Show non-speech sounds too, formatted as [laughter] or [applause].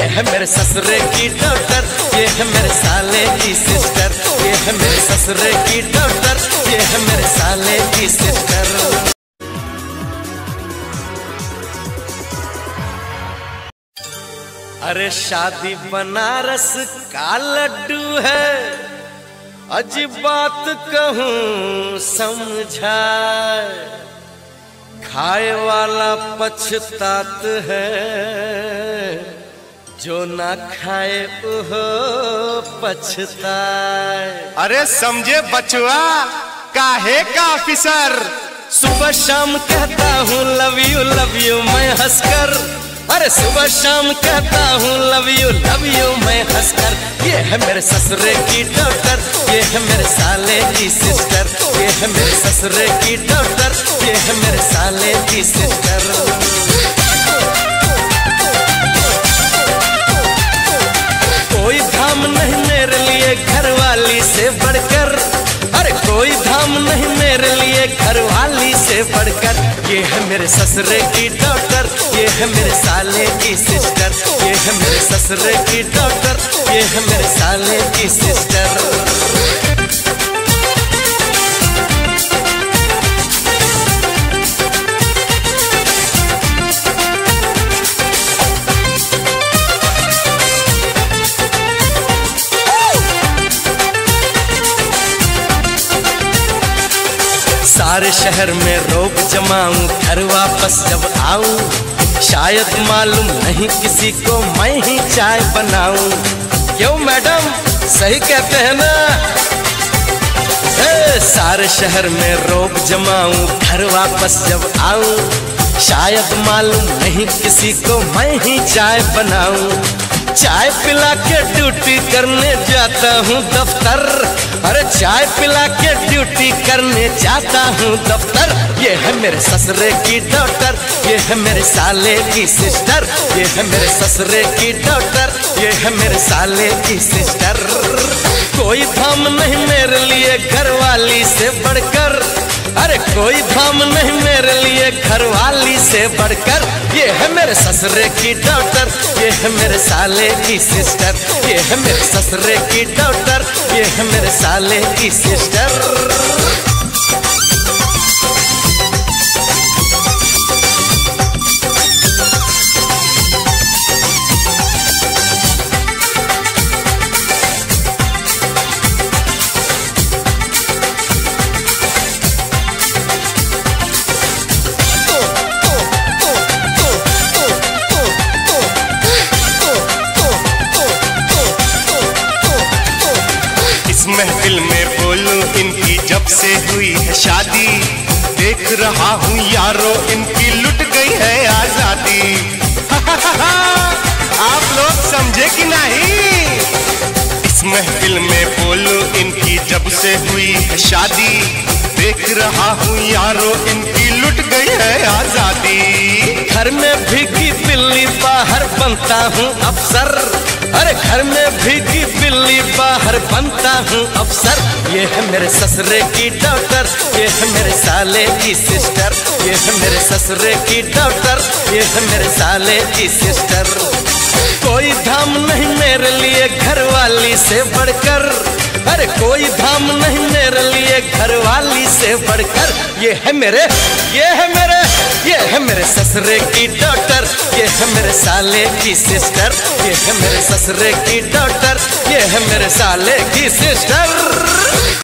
ये है मेरे ससुरे की डॉक्टर, ये है मेरे साले की सिस्टर ये है मेरे ससुरे की डॉक्टर, ये है मेरे साले की सिस्टर अरे शादी बनारस का लड्डू है अजीब बात कहूँ समझा खाए वाला पछतात है। जो ना खाए वो पछताए। अरे समझे बचुआ काहे का ऑफिसर सुबह शाम कहता हूँ लव यू लव यू मैं हंसकर। अरे सुबह शाम कहता हूँ लव यू लव यू मैं हंसकर। ये है मेरे ससुरे की डॉक्टर ये है मेरे साले की सिस्टर ये है मेरे ससुरे की डॉक्टर ये है मेरे साले की सिस्टर। से बढ़कर, ये है मेरे ससुरे की डॉक्टर, ये है मेरे साले की सिस्टर, ये है मेरे ससुरे की डॉक्टर, ये है मेरे साले की सिस्टर। सारे शहर में रोक जमाऊं घर वापस जब आऊँ शायद मालूम नहीं किसी को मैं ही चाय बनाऊँ। क्यों मैडम? सही कहते हैं ना? ए, सारे शहर में रोक जमाऊं घर वापस जब आऊँ शायद मालूम नहीं किसी को मैं ही चाय बनाऊँ। चाय पिला के ड्यूटी करने जाता हूँ दफ्तर। अरे चाय पिला के ड्यूटी करने जाता हूँ दफ्तर। ये है मेरे ससुरे की डॉक्टर ये है मेरे साले की सिस्टर ये है मेरे ससुरे की डॉक्टर ये है मेरे साले की सिस्टर कोई धाम नहीं मेरे लिए घरवाली से बढ़कर। अरे कोई धाम नहीं मेरे लिए घरवाली से बढ़कर, ये है मेरे ससुरे की डॉक्टर, ये है मेरे साले की सिस्टर, ये है मेरे ससुरे की डॉक्टर, ये है मेरे साले की सिस्टर। इस महफिल में बोलूँ इनकी जब से हुई है शादी। देख रहा हूँ यारो, इनकी लुट गई है आज़ादी। [laughs] आप लोग समझे कि नहीं? इस महफिल में बोलूँ इनकी जब से हुई है शादी। देख रहा हूँ यारो, इनकी लुट गई है आज़ादी। घर में बनता हूँ अफसर। अरे घर में भीगी बिल्ली बाहर बनता हूँ अफसर। ये है मेरे ससुरे की डॉक्टर, ये है मेरे साले की सिस्टर। ये है मेरे ससुरे की डॉक्टर, ये है मेरे साले की सिस्टर। कोई धाम नहीं मेरे लिए घर वाली से बढ़कर। अरे कोई धाम नहीं मेरे लिए घर वाली से बढ़कर। ये है मेरे, ये है मेरे ये है मेरे ससुरे की डॉक्टर, ये है मेरे साले की सिस्टर, ये है मेरे ससुरे की डॉक्टर, ये है मेरे साले की सिस्टर।